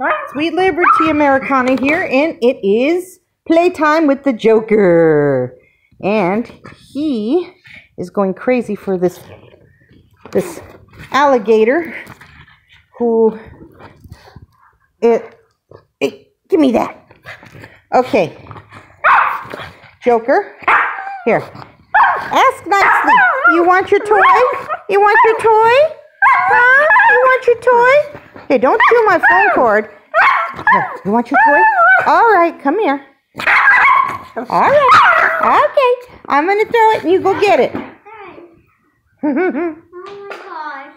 All right, Sweet Liberty Americana here, and it is playtime with the Joker. And he is going crazy for this this alligator who it hey, give me that. Okay. Joker, here. Ask nicely. You want your toy? You want your toy? Huh? You want your toy? Hey, don't chew my phone cord. Here, you want your toy? All right, come here. All right. Okay. I'm going to throw it and you go get it. Oh my gosh.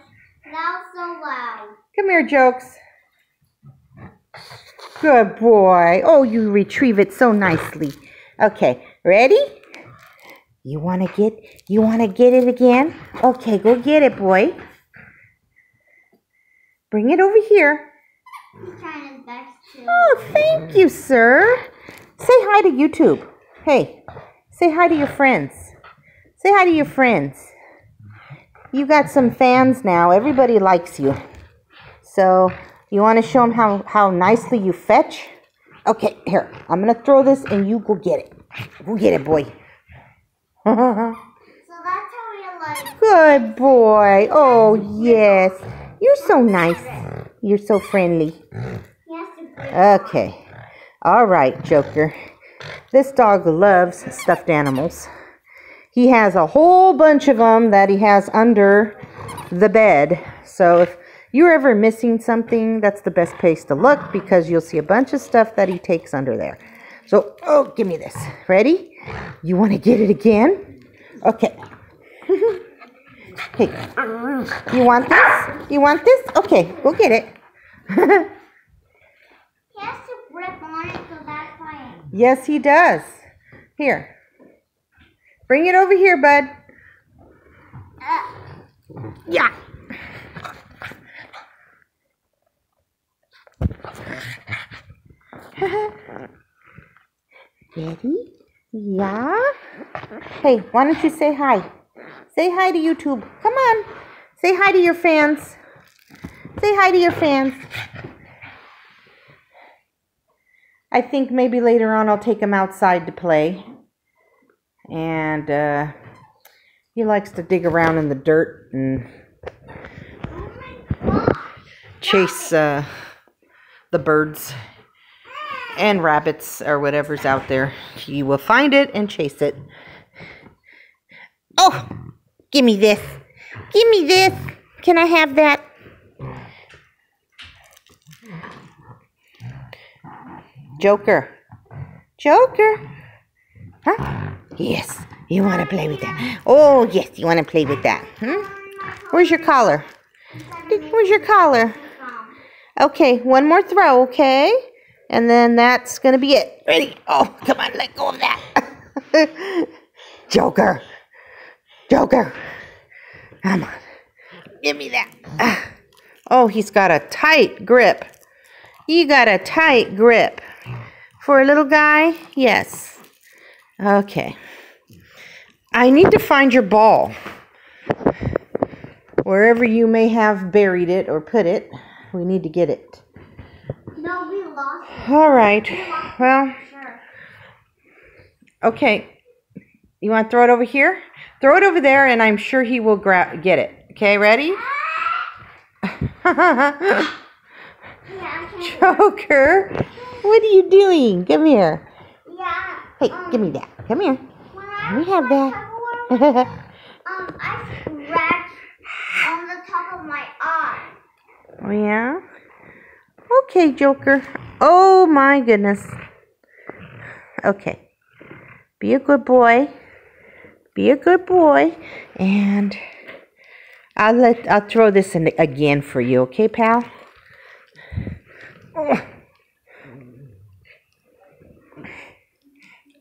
That so loud. Come here, Jokes. Good boy. Oh, you retrieve it so nicely. Okay, ready? You want to get you want to get it again? Okay, go get it, boy. Bring it over here. He's trying his best to. Oh, thank you, sir. Say hi to YouTube. Hey, say hi to your friends. Say hi to your friends. You got some fans now. Everybody likes you. So, you want to show them how, how nicely you fetch? Okay, here. I'm going to throw this and you go get it. Go get it, boy. So that's how we like. Good boy. Oh, yes. You're so nice. You're so friendly. Okay. All right, Joker. This dog loves stuffed animals. He has a whole bunch of them that he has under the bed. So if you're ever missing something, that's the best place to look because you'll see a bunch of stuff that he takes under there. So, oh, give me this. Ready? You want to get it again? Okay. Hey, you want this? You want this? Okay, go get it. He has to grip on it so that's why. Yes, he does. Here. Bring it over here, bud. Uh, Yeah. Ready? Yeah. Hey, why don't you say hi? Say hi to YouTube. Come on. Say hi to your fans. Say hi to your fans. I think maybe later on I'll take him outside to play. And uh, he likes to dig around in the dirt and chase uh, the birds and rabbits or whatever's out there. He will find it and chase it. Oh, give me this. Give me this. Can I have that? Joker. Joker. Huh? Yes. You want to play with that? Oh, yes. You want to play with that? Hmm? Where's your collar? Where's your collar? Okay, one more throw, okay? And then that's gonna be it. Ready? Oh, come on, let go of that. Joker. Joker. Come on. Give me that. Ah. Oh, he's got a tight grip. You got a tight grip. For a little guy? Yes. Okay. I need to find your ball. Wherever you may have buried it or put it, we need to get it. No, we lost it. All right. We Well, sure. okay. You want to throw it over here? Throw it over there, and I'm sure he will grab get it. Okay, ready? Joker, what are you doing? Come here. Yeah. Hey, um, give me that. Come here. We have that. Um, I scratched on the top of my eye. Oh, yeah? Okay, Joker. Oh, my goodness. Okay. Be a good boy. Be a good boy. And I'll let I'll throw this in again for you, okay, pal? Oh.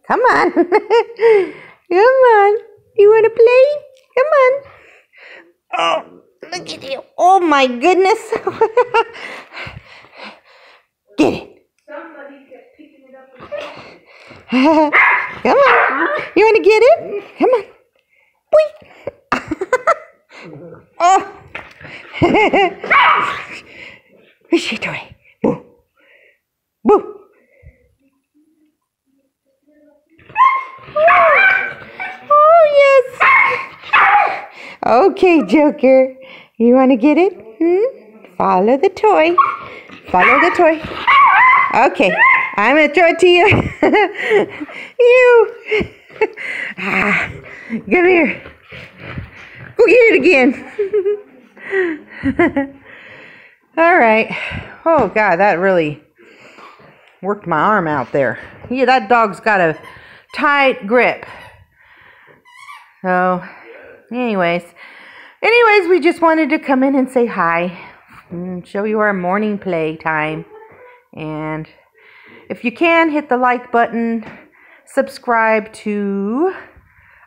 Come on. Come on. You want to play? Come on. Oh, look at you. Oh my goodness. Get it. Come on. You want to get it? Come on. Boing. oh. squishy toy. Boo. Boo. Oh, yes. Okay, Joker. You want to get it? Hmm? Follow the toy. Follow the toy. Okay. I'm to throw it to you. you. ah, come here. Go get it again. All right. Oh, God, that really worked my arm out there. Yeah, that dog's got a tight grip. So, anyways, anyways, we just wanted to come in and say hi and show you our morning play time. And if you can, hit the like button, subscribe to,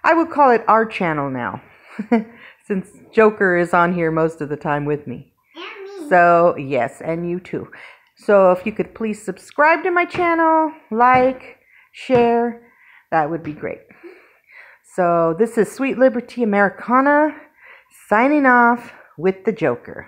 I would call it our channel now, since Joker is on here most of the time with me. And me. So, yes, and you too. So, if you could please subscribe to my channel, like, share, that would be great. So, this is Sweet Liberty Americana signing off with the Joker.